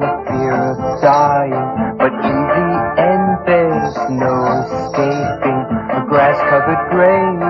the fear of dying. But easy the end, there's no escaping a grass covered grave.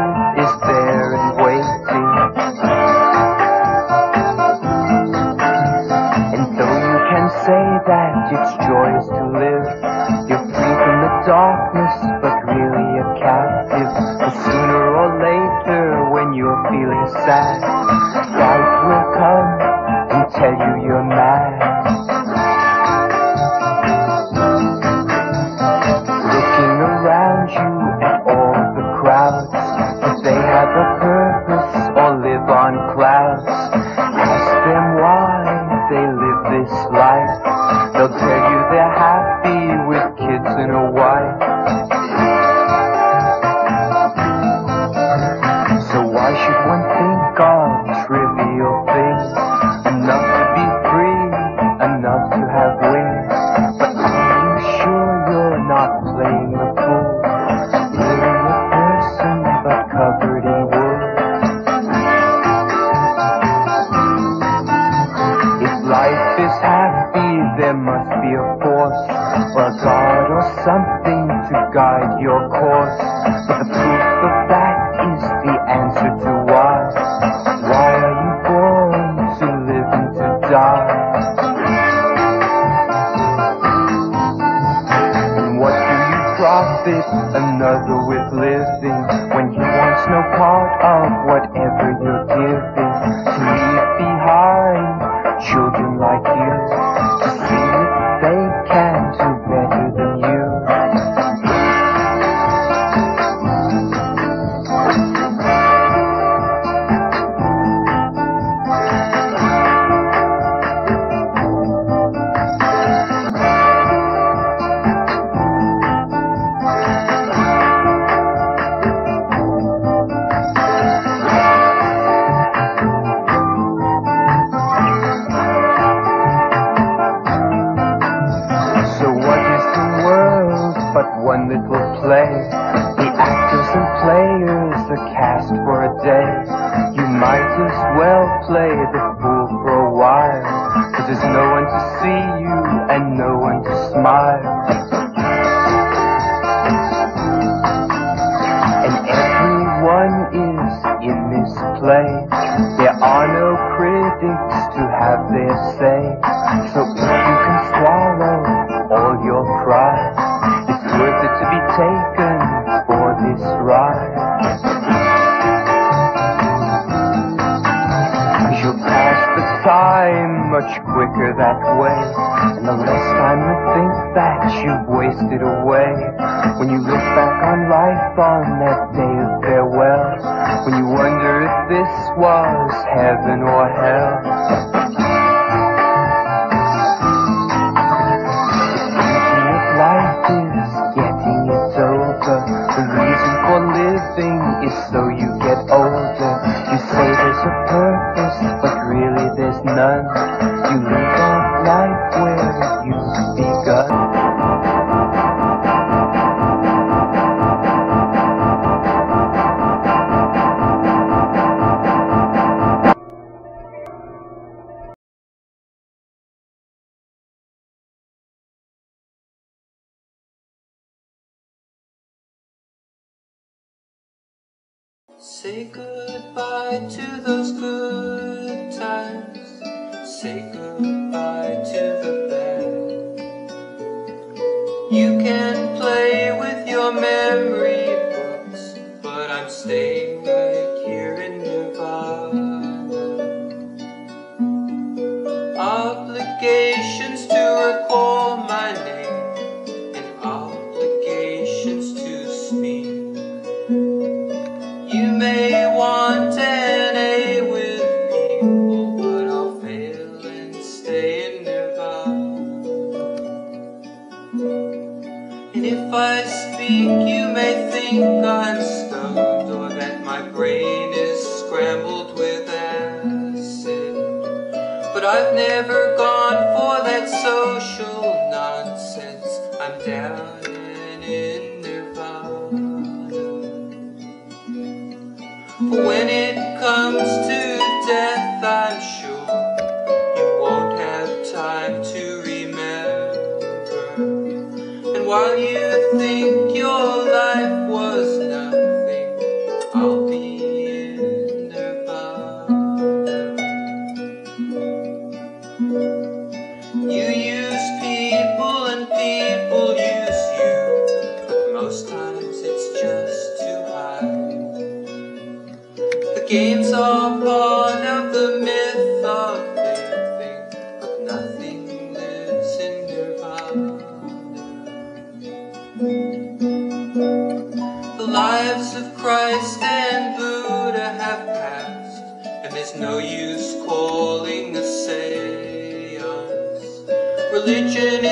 There are no critics to have their say. So if you can swallow all your pride, it's worth it to be taken for this ride. You'll pass the time much quicker that way. And the less time you think that you've wasted away. When you look back on life on that day of farewell, when you wonder this was heaven or hell. Say goodbye to those good times. Say goodbye. I speak, you may think I'm stoned or that my brain is scrambled with acid. But I've never Games are part of the myth of living, but nothing lives in nirvana. The lives of Christ and Buddha have passed, and there's no use calling a seance. Religion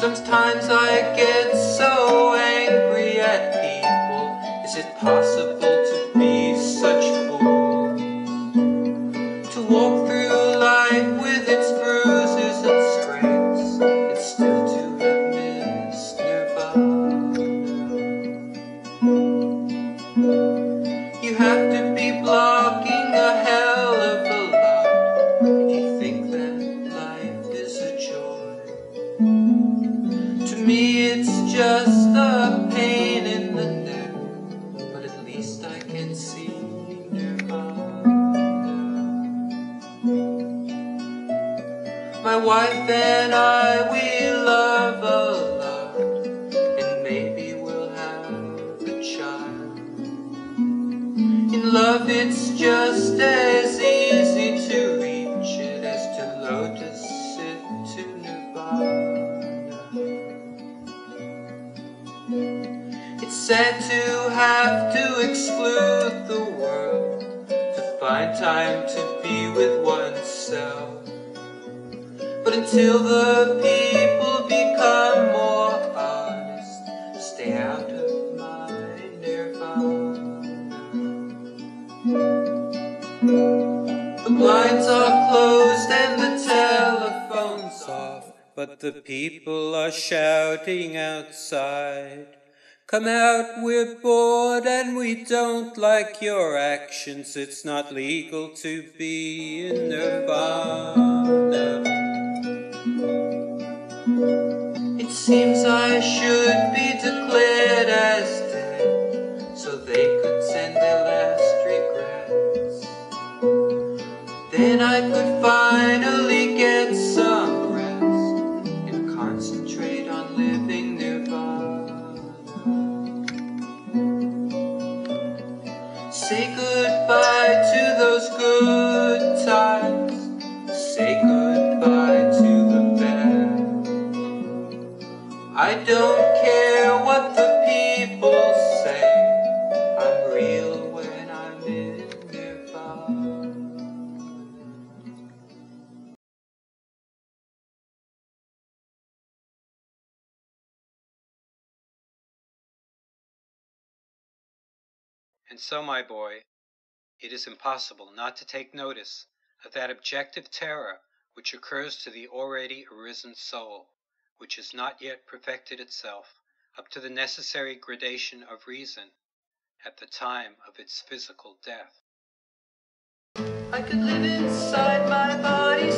Sometimes I get so angry at people. Is it possible love, it's just as easy to reach it as to lotus it to nirvana. It's sad to have to exclude the world to find time to be with oneself. But until the people the people are shouting outside. Come out, we're bored and we don't like your actions. It's not legal to be in nirvana. It seems I should be declared And so, my boy, it is impossible not to take notice of that objective terror which occurs to the already arisen soul, which has not yet perfected itself up to the necessary gradation of reason at the time of its physical death. I could live inside my body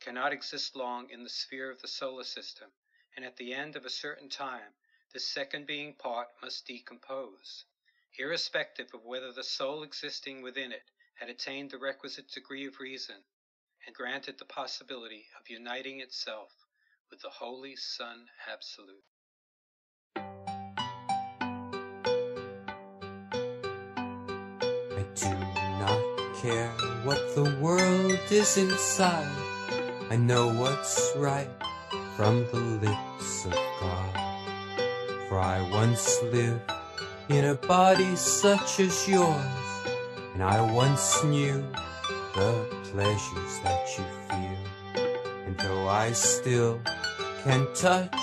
Cannot exist long in the sphere of the solar system, and at the end of a certain time this second being part must decompose. Irrespective of whether the soul existing within it had attained the requisite degree of reason, and granted the possibility of uniting itself with the Holy Sun Absolute. I do not care what the world is inside. I know what's right from the lips of God. For I once lived in a body such as yours, and I once knew the pleasures that you feel. And though I still can touch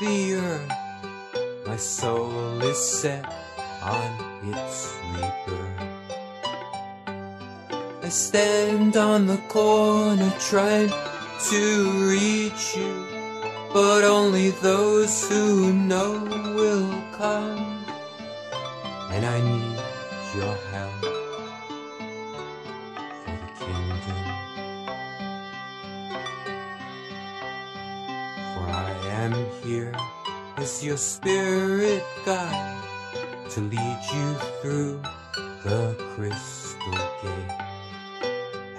the earth, my soul is set on its rebirth. Stand on the corner trying to reach you, but only those who know will come. And I need your help for the kingdom. For I am here as your spirit guide to lead you through the crystal gate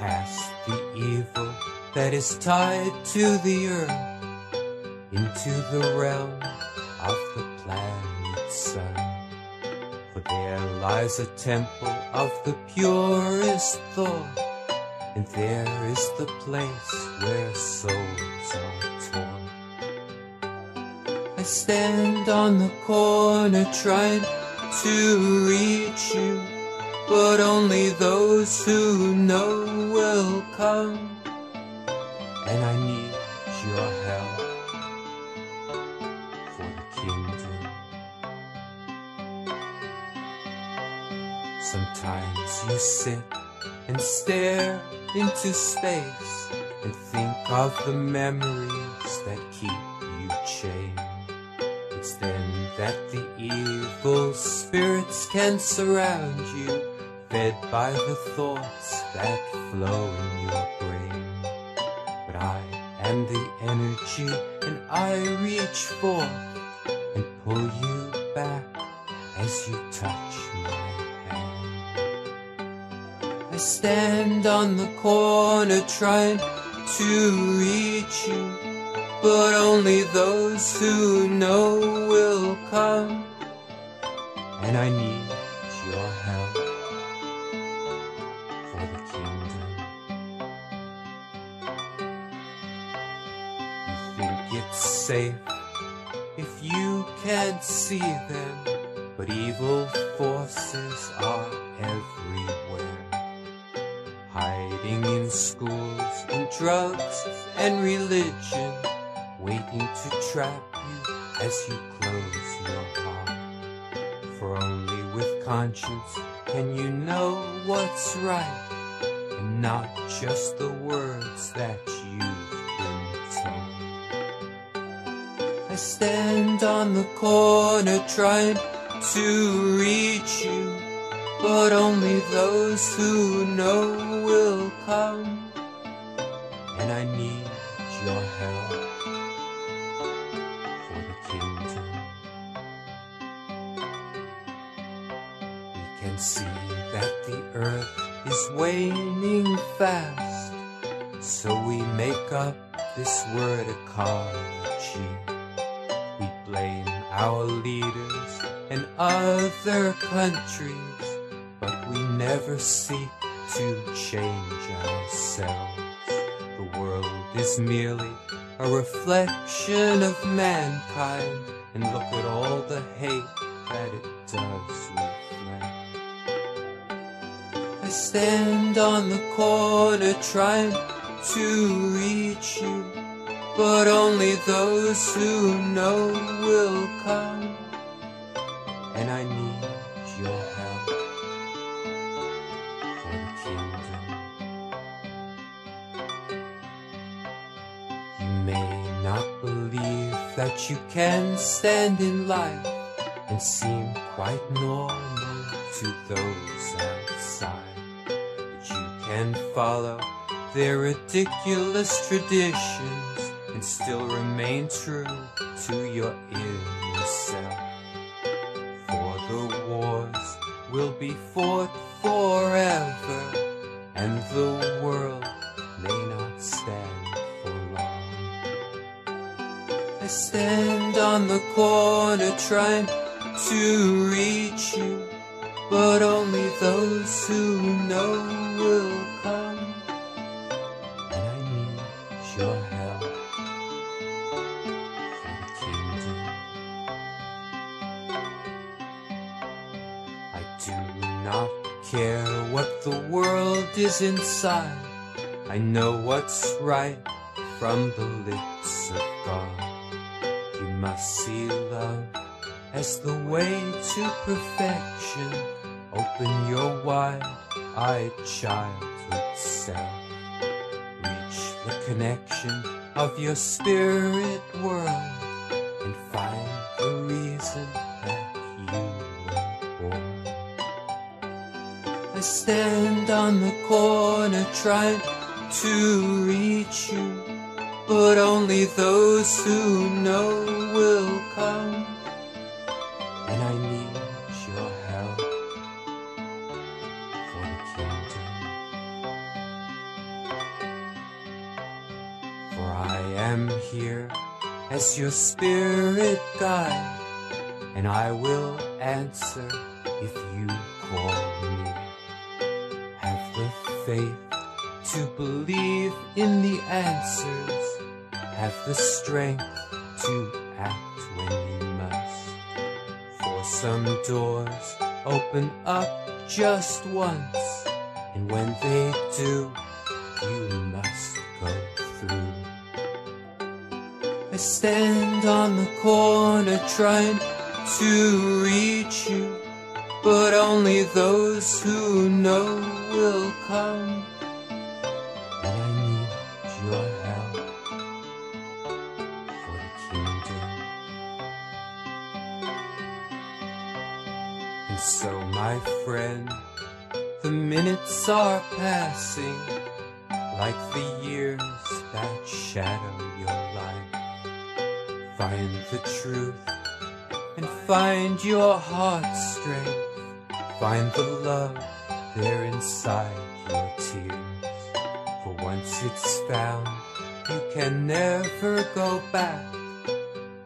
past the evil that is tied to the earth into the realm of the planet sun. For there lies a temple of the purest thought, and there is the place where souls are torn. I stand on the corner trying to reach you, but only those who know come. And I need your help for the kingdom. Sometimes you sit and stare into space and think of the memories that keep you chained. It's then that the evil spirits can surround you, fed by the thoughts that flow in your brain. But I am the energy, and I reach forth and pull you back as you touch my hand. I stand on the corner trying to reach you, but only those who know will come. And I need the. You think it's safe if you can't see them, but evil forces are everywhere. Hiding in schools, in drugs and religion, waiting to trap you as you close your heart. For only with conscience can you know what's right, not just the words that you've been told. I stand on the corner trying to reach you, but only those who know will come. And I need your help for the kingdom. We can see that the earth is waning fast, so we make up this word ecology. We blame our leaders and other countries, but we never seek to change ourselves. The world is merely a reflection of mankind, and look at all the hate that it does stand on the corner trying to reach you, but only those who know will come. And I need your help for the kingdom. You may not believe that you can stand in life and seem quite normal to those outside. Can follow their ridiculous traditions and still remain true to your inner self. For the wars will be fought forever, and the world may not stand for long. I stand on the corner trying to reach you, but only those not care what the world is inside. I know what's right from the lips of God. You must see love as the way to perfection. Open your wide-eyed childhood self. Reach the connection of your spirit world and find the reason stand on the corner trying to reach you, but only those who know will come. And I need your help for the kingdom. For I am here as your spirit guide, and I will answer if you call faith to believe in the answers. Have the strength to act when you must. For some doors open up just once, and when they do, you must go through. I stand on the corner trying to reach you, but only those who know will come. And I need your help for the kingdom. And so, my friend, the minutes are passing like the years that shadow your life. Find the truth and find your heart's strength. Find the love there inside your tears. For once it's found, you can never go back,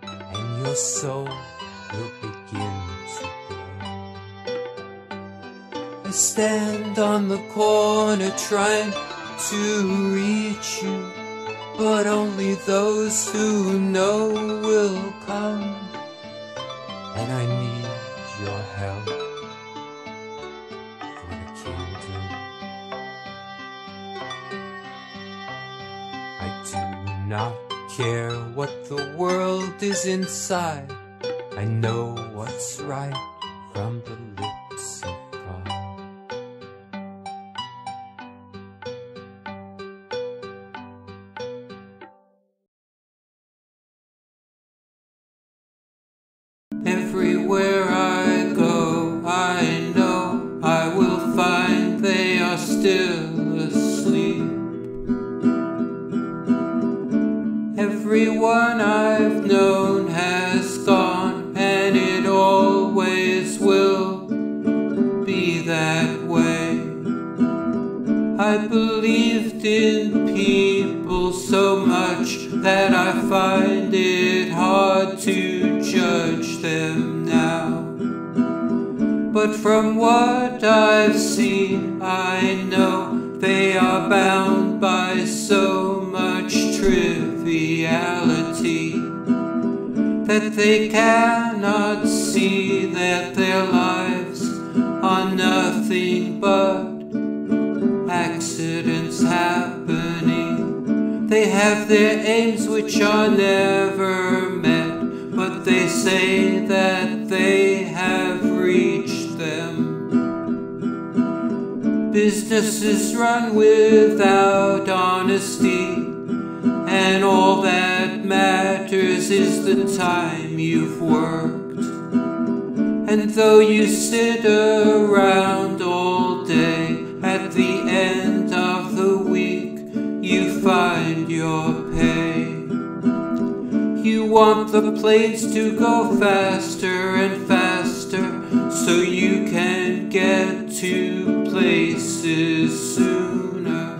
and your soul will begin to grow. I stand on the corner trying to reach you, but only those who know will come. And I need not care what the world is inside. I know what's right from the lips what I've seen, I know they are bound by so much triviality that they cannot see that their lives are nothing but accidents happening. They have their aims which are never met, but they say that they have Businesses run without honesty, and all that matters is the time you've worked. And though you sit around all day, at the end of the week, you find your pay. You want the planes to go faster and faster so you can get to places sooner.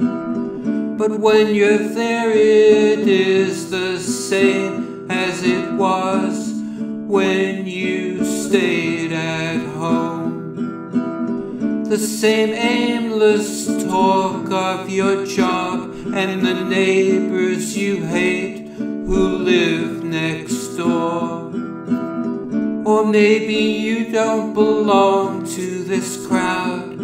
But when you're there, it is the same as it was when you stayed at home. The same aimless talk of your job and the neighbors you hate who live next door. Or maybe you don't belong to this crowd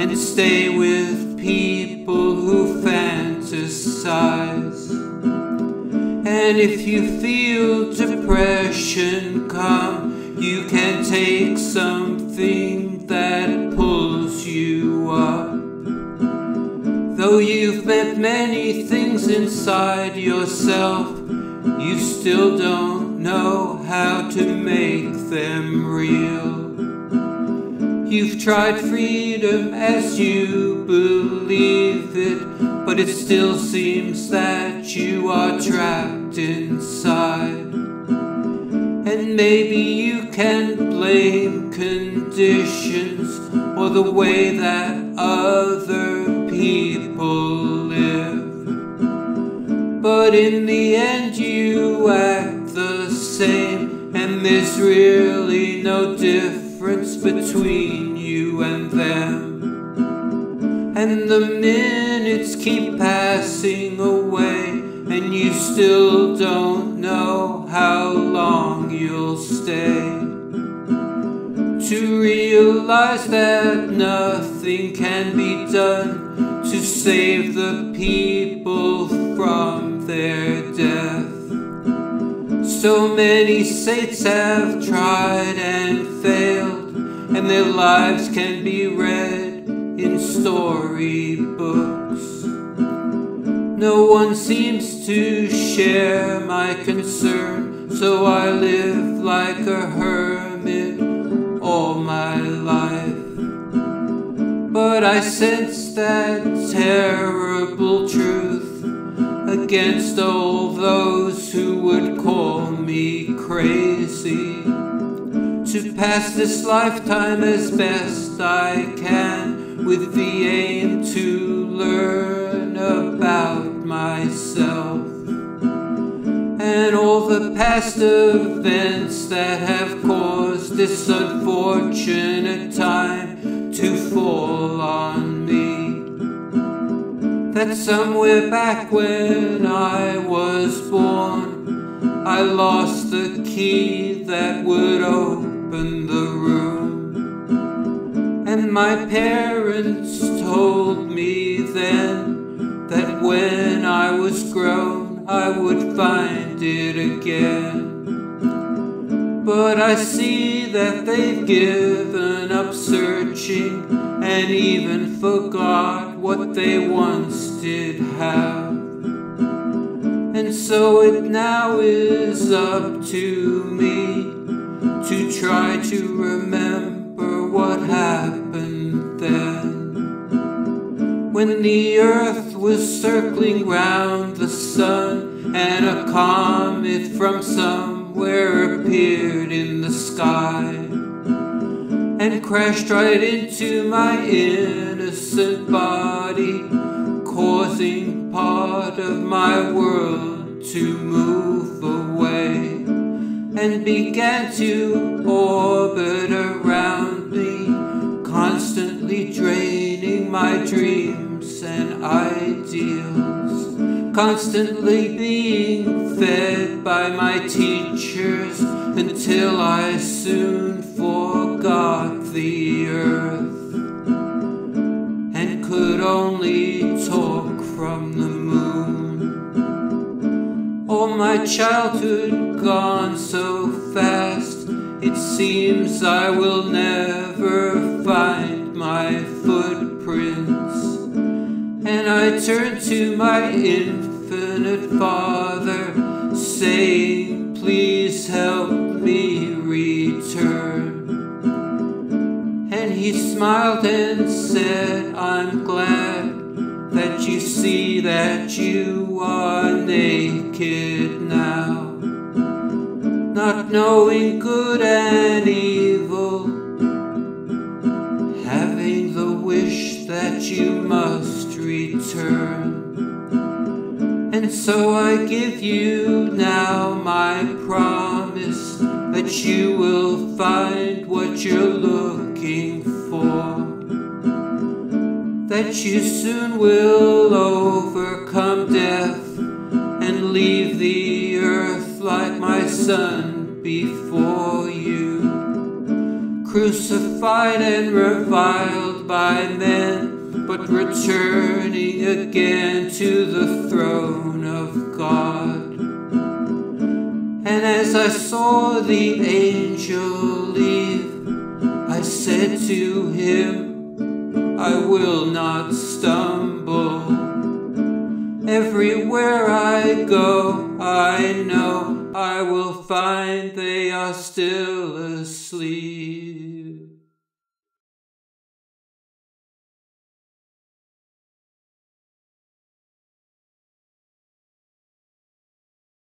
and stay with people who fantasize. And if you feel depression come, you can take something that pulls you up. Though you've met many things inside yourself, you still don't know how to make them real. You've tried freedom as you believe it, but it still seems that you are trapped inside. And maybe you can blame conditions or the way that other people live. But in the end, you act there's really no difference between you and them. And the minutes keep passing away, and you still don't know how long you'll stay. To realize that nothing can be done to save the people from their. So many saints have tried and failed, and their lives can be read in storybooks. No one seems to share my concern, so I live like a hermit all my life. But I sense that terrible truth against all those who would call me crazy. To pass this lifetime as best I can with the aim to learn about myself and all the past events that have caused this unfortunate time That somewhere back when I was born, I lost the key that would open the room. And my parents told me then that when I was grown, I would find it again. But I see that they've given up searching and even forgot what they once did have. And so it now is up to me to try to remember what happened then. When the earth was circling round the sun and a comet from somewhere appeared in the sky and crashed right into my innocent body, causing part of my world to move away and began to orbit around me, constantly draining my dreams and ideals, constantly being fed by my teachers until I soon forgot the earth and could only talk from the moon. All my childhood gone so fast, it seems I will never find my footprints. And I turn to my infinite Father, saying, Please help me return. And he smiled and said, I'm glad that you see that you are naked now, not knowing good and evil, so I give you now my promise that you will find what you're looking for. That you soon will overcome death and leave the earth like my son before you. Crucified and reviled by men, but returning again to the throne of God. And as I saw the angel leave, I said to him, I will not stumble. Everywhere I go, I know I will find asleep.